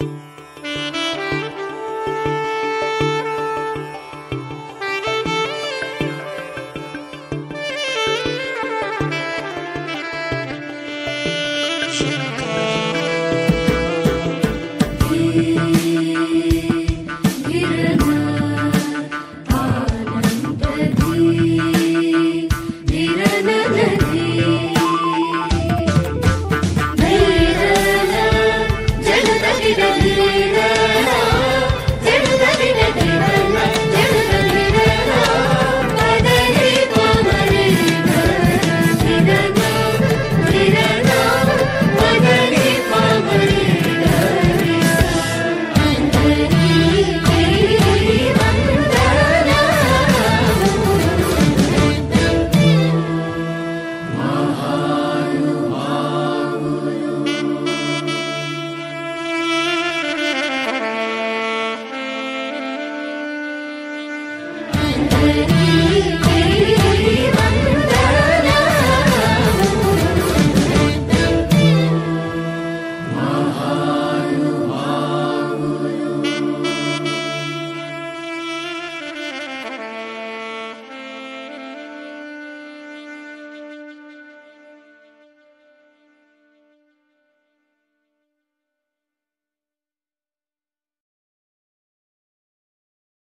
you